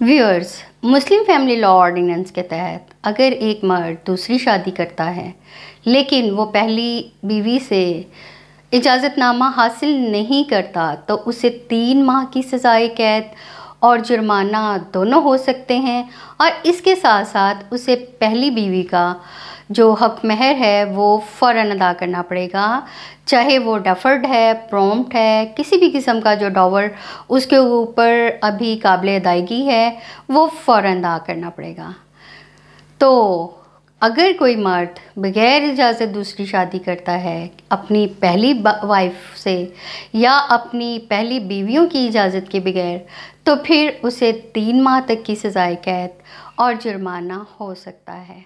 Viewers Muslim family law ordinance के तहत अगर एक मर्द दूसरी शादी करता है, लेकिन वो पहली बीवी से इजाज़तनामा हासिल नहीं करता तो उसे तीन माह की सज़ाए कैद और जुर्माना दोनों हो सकते हैं। और इसके साथ साथ उसे पहली बीवी का जो हक महर है, वो फ़ौर अदा करना पड़ेगा। चाहे वो डफर्ड है, प्रॉम्प्ट है, किसी भी किस्म का जो डॉवर उसके ऊपर अभी काबिल अदायगी है, वो फ़ौर अदा करना पड़ेगा। तो अगर कोई मर्द बगैर इजाज़त दूसरी शादी करता है, अपनी पहली वाइफ से या अपनी पहली बीवियों की इजाज़त के बगैर तो फिर उसे तीन माह तक की सज़ाए कैद और जुर्माना हो सकता है।